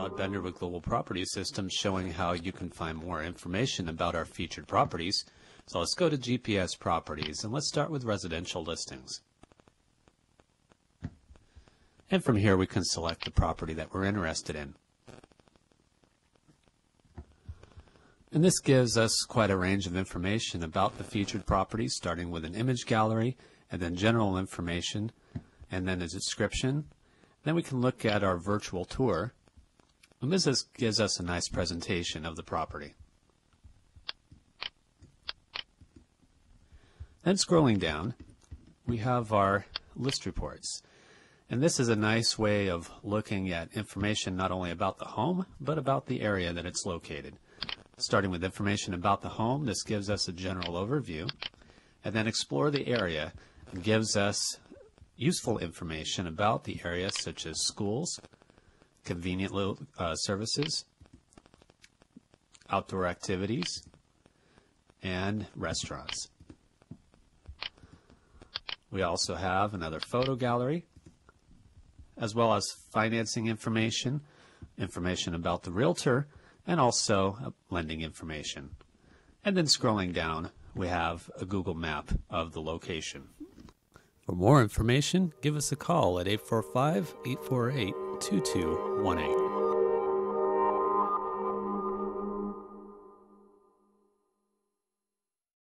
Todd Bender with Global Property Systems showing how you can find more information about our featured properties. So let's go to GPS properties and let's start with residential listings. And from here we can select the property that we're interested in. And this gives us quite a range of information about the featured properties, starting with an image gallery, and then general information, and then a description. Then we can look at our virtual tour, and this is, gives us a nice presentation of the property. Then scrolling down, we have our list reports. And this is a nice way of looking at information not only about the home, but about the area that it's located. Starting with information about the home, this gives us a general overview. And then explore the area gives us useful information about the area such as schools, convenient uh, services, outdoor activities, and restaurants. We also have another photo gallery, as well as financing information, information about the realtor, and also lending information. And then scrolling down, we have a Google map of the location. For more information, give us a call at 845 848 2218.